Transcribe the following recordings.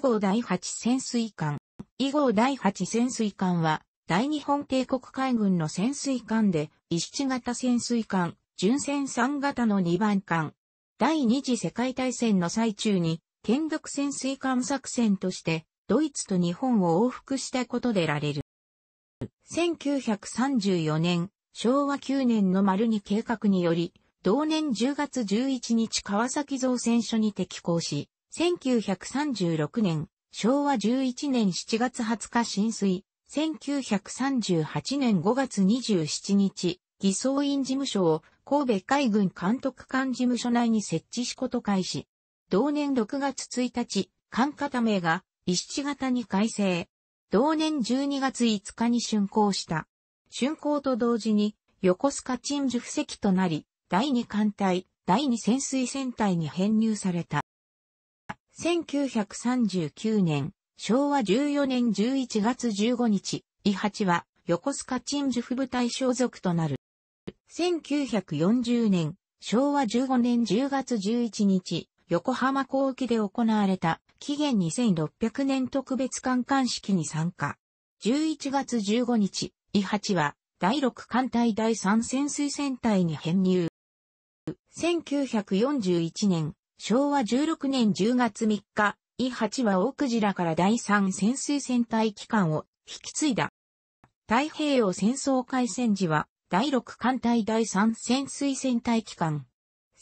以号第8潜水艦。以号第8潜水艦は、大日本帝国海軍の潜水艦で、石地型潜水艦、純潜3型の2番艦。第二次世界大戦の最中に、剣独潜水艦作戦として、ドイツと日本を往復したことでられる。1934年、昭和9年の丸に計画により、同年10月11日川崎造船所に適港し、1936年、昭和11年7月20日浸水、1938年5月27日、偽装院事務所を神戸海軍監督官事務所内に設置しこと開始。同年6月1日、艦型名が石型に改正。同年12月5日に竣工した。竣工と同時に横須賀鎮守布石となり、第2艦隊、第2潜水船隊に編入された。1939年、昭和14年11月15日、伊八は横須賀鎮守府部隊所属となる。1940年、昭和15年10月11日、横浜港沖で行われた紀元2600年特別艦艦式に参加。11月15日、伊八は第6艦隊第3潜水船隊に編入。1941年、昭和16年10月3日、伊八は大クジラから第3潜水船隊機関を引き継いだ。太平洋戦争開戦時は、第6艦隊第3潜水船隊機関。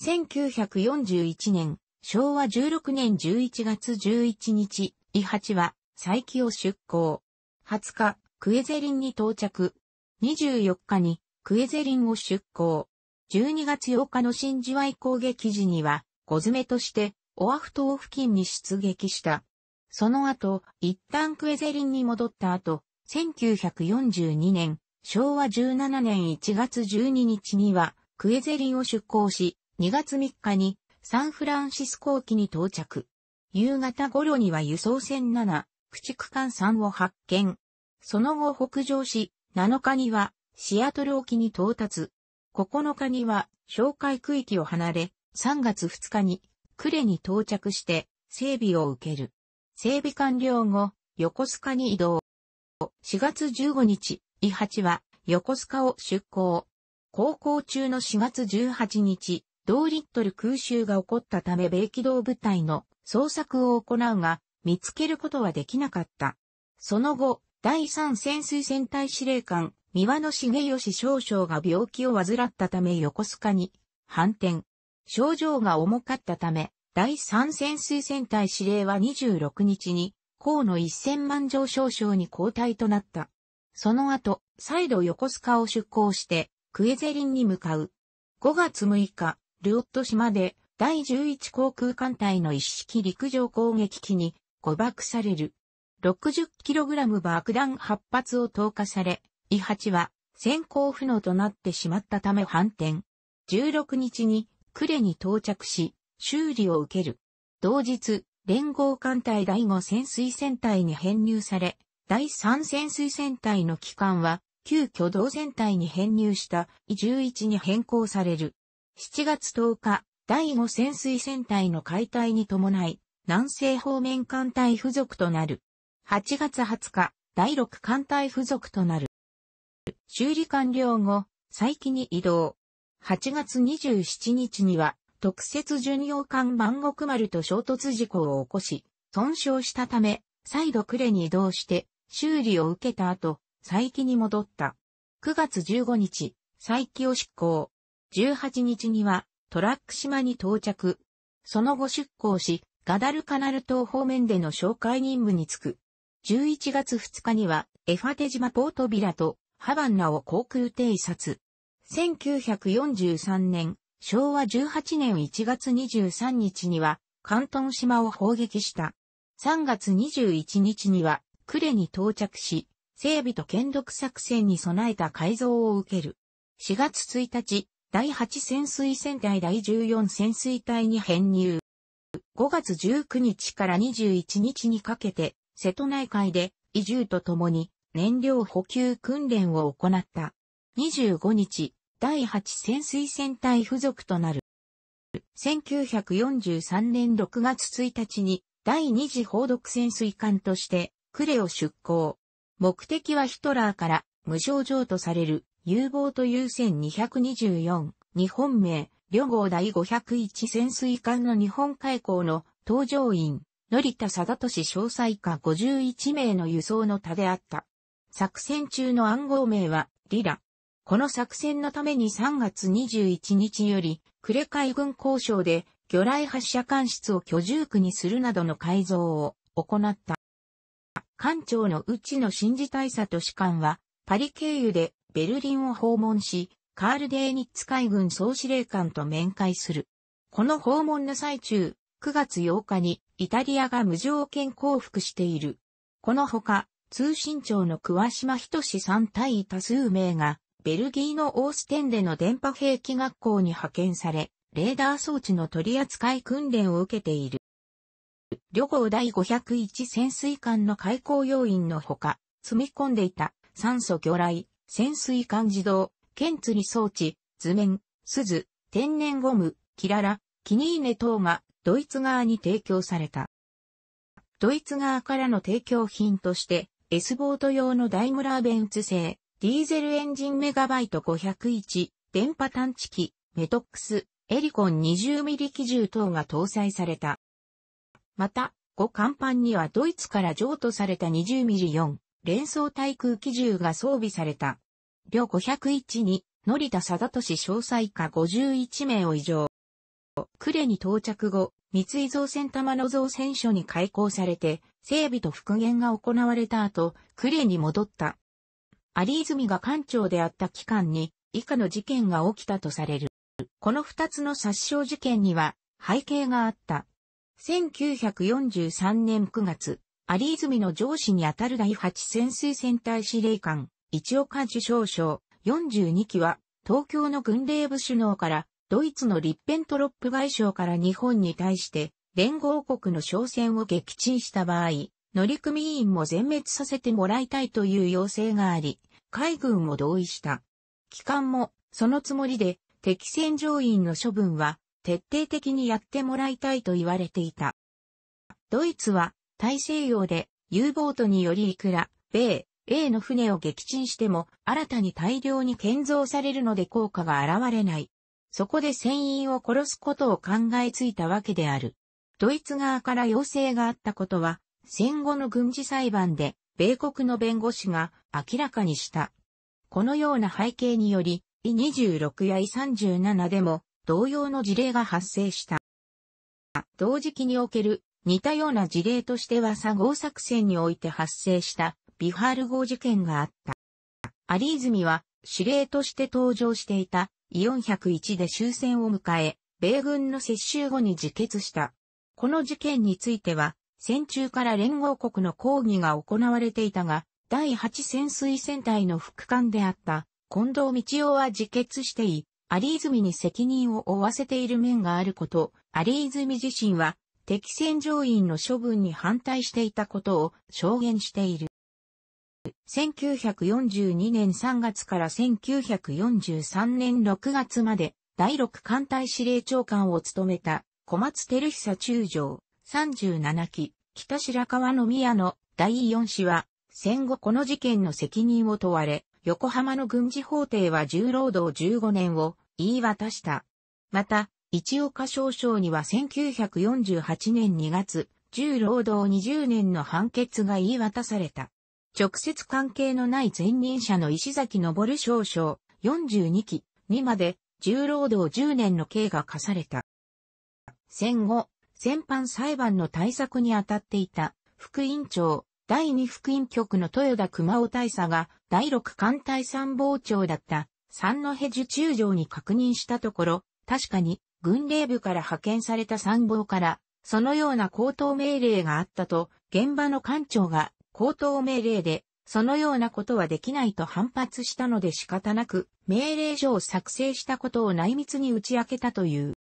1941年、昭和16年11月11日、伊八は、再起を出港。20日、クエゼリンに到着。24日に、クエゼリンを出港。12月8日の新次湾攻撃時には、小詰めとして、オアフ島付近に出撃した。その後、一旦クエゼリンに戻った後、1942年、昭和17年1月12日には、クエゼリンを出港し、2月3日にサンフランシスコ沖に到着。夕方頃には輸送船7、駆逐艦3を発見。その後北上し、7日にはシアトル沖に到達。9日には哨戒区域を離れ、3月2日に呉に到着して整備を受ける。整備完了後、横須賀に移動。4月15日、伊八は横須賀を出港。航行中の4月18日、同リットル空襲が起こったため米機動部隊の捜索を行うが、見つけることはできなかった。その後、第3潜水戦隊司令官、三輪野重義少将が病気を患ったため横須賀に反転。症状が重かったため、第3潜水戦隊司令は26日に河野1000万条少将に交代となった。その後、再度横須賀を出港して、クエゼリンに向かう。5月6日、ルオット島で第11航空艦隊の一式陸上攻撃機に誤爆される。60kg 爆弾8発を投下され、イハは先行不能となってしまったため反転。16日に呉に到着し、修理を受ける。同日、連合艦隊第5潜水船隊に編入され、第3潜水船隊の機関は、旧挙動船隊に編入した11に変更される。7月10日、第5潜水船隊の解体に伴い、南西方面艦隊付属となる。8月20日、第6艦隊付属となる。修理完了後、再起に移動。8月27日には、特設巡洋艦万国丸と衝突事故を起こし、損傷したため、再度呉に移動して、修理を受けた後、再起に戻った。9月15日、再起を出港。18日には、トラック島に到着。その後出港し、ガダルカナル島方面での紹介任務に就く。11月2日には、エファテ島ポートビラとハバンナを航空偵察。1943年、昭和18年1月23日には、関東島を砲撃した。3月21日には、呉に到着し、整備と剣読作戦に備えた改造を受ける。4月1日、第8潜水船隊第14潜水隊に編入。5月19日から21日にかけて、瀬戸内海で移住とともに燃料補給訓練を行った。25日、第8潜水船隊付属となる。1943年6月1日に第二次砲毒潜水艦として呉を出港。目的はヒトラーから無症状とされる U ボート優先224日本名、旅号第501潜水艦の日本海溝の搭乗員、乗田貞俊詳細下51名の輸送の他であった。作戦中の暗号名はリラ。この作戦のために3月21日より、呉海軍交渉で魚雷発射管室を居住区にするなどの改造を行った。艦長の内野新次大佐と士官は、パリ経由でベルリンを訪問し、カール・デーニッツ海軍総司令官と面会する。この訪問の最中、9月8日にイタリアが無条件降伏している。このほか、通信長の桑島仁さん対多数名が、ベルギーのオーステンでの電波兵器学校に派遣され、レーダー装置の取り扱い訓練を受けている。旅号第501潜水艦の開港要員のほか、積み込んでいた酸素魚雷、潜水艦自動、剣釣り装置、図面、鈴、天然ゴム、キララ、キニーネ等がドイツ側に提供された。ドイツ側からの提供品として、S ボート用のダイムラーベンツ製、ディーゼルエンジンメガバイト501、電波探知機、メトックス、エリコン20ミリ機銃等が搭載された。また、5甲板にはドイツから譲渡された20ミリ4連装対空機銃が装備された。両501に、乗田貞俊詳細下51名を以上。呉に到着後、三井造船玉野造船所に開港されて、整備と復元が行われた後、呉に戻った。有泉が艦長であった期間に、以下の事件が起きたとされる。この二つの殺傷事件には、背景があった。1943年9月、有泉の上司にあたる第8潜水戦隊司令官、一岡受賞賞42機は、東京の軍令部首脳からドイツのリッペントロップ外相から日本に対して連合国の商船を撃沈した場合、乗組員も全滅させてもらいたいという要請があり、海軍も同意した。機関もそのつもりで敵戦乗員の処分は徹底的にやってもらいたいと言われていた。ドイツは大西洋で U ボートによりいくら、米、A の船を撃沈しても新たに大量に建造されるので効果が現れない。そこで船員を殺すことを考えついたわけである。ドイツ側から要請があったことは、戦後の軍事裁判で、米国の弁護士が明らかにした。このような背景により、E26 や E37 でも同様の事例が発生した。同時期における似たような事例としては佐合作戦において発生したビハール号事件があった。有泉は指令として登場していたイオン101で終戦を迎え、米軍の接収後に自決した。この事件については、戦中から連合国の抗議が行われていたが、第8潜水戦隊の副官であった近藤道夫は自決してい、有泉に責任を負わせている面があること、有泉自身は敵戦乗員の処分に反対していたことを証言している。1942年3月から1943年6月まで第6艦隊司令長官を務めた小松照久中将37期。北白川宮の第4子は戦後この事件の責任を問われ横浜の軍事法廷は重労働15年を言い渡した。また、一岡少将には1948年2月、重労働20年の判決が言い渡された。直接関係のない前任者の石崎昇少将42期にまで重労働10年の刑が課された。戦後、戦犯裁判の対策に当たっていた。副委員長。第二副委員局の豊田熊尾大佐が第六艦隊参謀長だった。三戸受中将に確認したところ、確かに軍令部から派遣された参謀からそのような口頭命令があったと現場の艦長が口頭命令で、そのようなことはできないと反発したので仕方なく、命令書を作成したことを内密に打ち明けたという。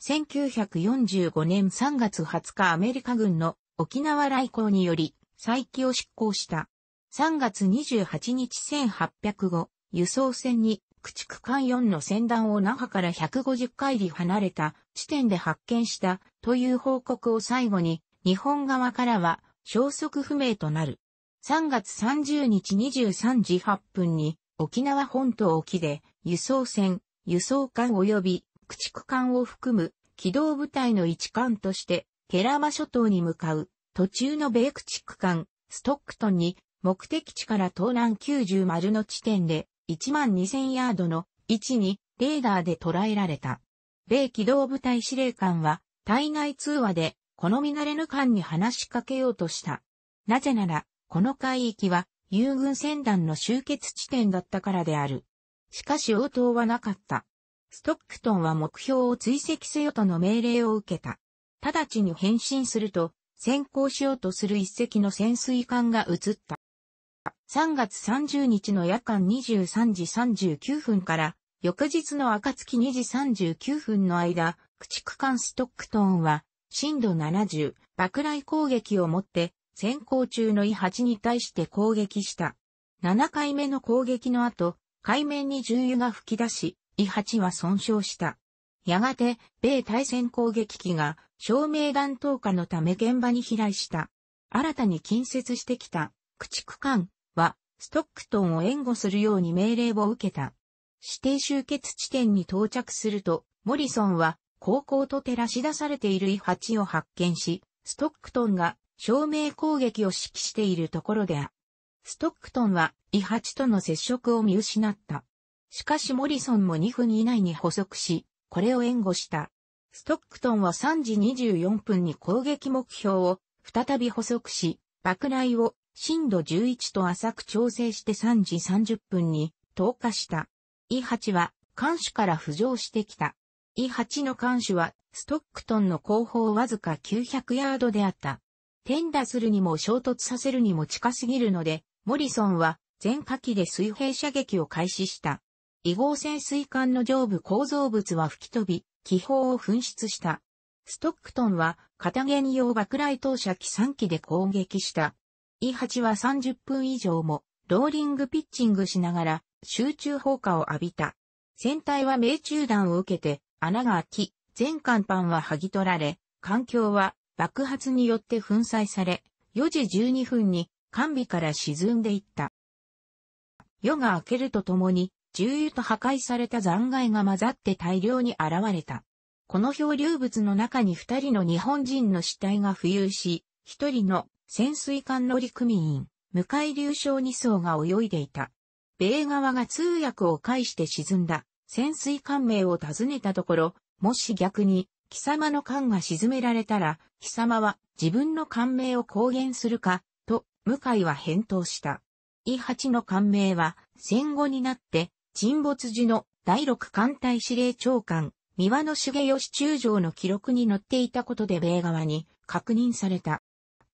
1945年3月20日アメリカ軍の沖縄来航により、再起を執行した。3月28日1805、輸送船に駆逐艦4の船団を那覇から150海里離れた地点で発見したという報告を最後に、日本側からは消息不明となる。3月30日23時8分に沖縄本島沖で輸送船、輸送艦及び駆逐艦を含む機動部隊の一艦としてケラマ諸島に向かう途中の米駆逐艦ストックトンに目的地から東南90マルの地点で1万2000ヤードの位置にレーダーで捉えられた。米機動部隊司令官は対外通話でこの見慣れぬ艦に話しかけようとした。なぜなら、この海域は友軍船団の集結地点だったからである。しかし応答はなかった。ストックトンは目標を追跡せよとの命令を受けた。直ちに返信すると、先行しようとする一隻の潜水艦が映った。3月30日の夜間23時39分から翌日の暁2時39分の間、駆逐艦ストックトーンは震度70爆雷攻撃をもって先行中の E8 に対して攻撃した。7回目の攻撃の後、海面に重油が吹き出し、E8 は損傷した。やがて、米対戦攻撃機が照明弾投下のため現場に飛来した。新たに近接してきた駆逐艦はストックトンを援護するように命令を受けた。指定集結地点に到着すると、モリソンは、高校と照らし出されている E8 を発見し、ストックトンが照明攻撃を指揮しているところであ。ストックトンは E8 との接触を見失った。しかしモリソンも2分以内に捕捉し、これを援護した。ストックトンは3時24分に攻撃目標を再び捕捉し、爆雷を震度11と浅く調整して3時30分に投下した。E8 は艦首から浮上してきた。E8 の艦首はストックトンの後方わずか900ヤードであった。転打するにも衝突させるにも近すぎるので、モリソンは全火器で水平射撃を開始した。異合潜水艦の上部構造物は吹き飛び、気泡を噴出した。ストックトンは片弦用爆雷投射機3機で攻撃した。E8 は30分以上もローリングピッチングしながら集中放火を浴びた。船体は命中弾を受けて穴が開き、全艦板は剥ぎ取られ、環境は爆発によって粉砕され、4時12分に艦尾から沈んでいった。夜が明けるとともに、重油と破壊された残骸が混ざって大量に現れた。この漂流物の中に二人の日本人の死体が浮遊し、一人の潜水艦乗組員、向海流昇2層が泳いでいた。米側が通訳を介して沈んだ潜水艦名を尋ねたところ、もし逆に貴様の艦が沈められたら、貴様は自分の艦名を公言するか、と、向井は返答した。イ8の艦名は、戦後になって、沈没時の第六艦隊司令長官、三輪の重義中将の記録に載っていたことで米側に確認された。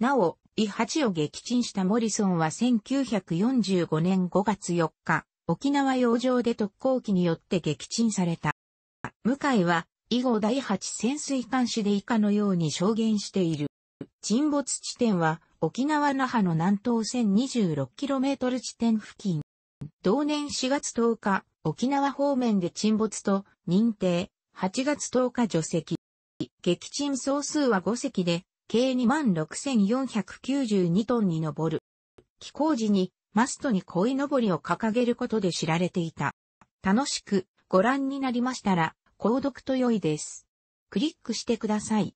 なお、E8 を撃沈したモリソンは1945年5月4日、沖縄洋上で特攻機によって撃沈された。向井は、以後第8潜水艦士で以下のように証言している。沈没地点は、沖縄那覇の南東 1026km 地点付近。同年4月10日、沖縄方面で沈没と認定、8月10日除籍。撃沈総数は5隻で、計26,492トンに上る。寄港時にマストに鯉のぼりを掲げることで知られていた。楽しくご覧になりましたら、購読と良いです。クリックしてください。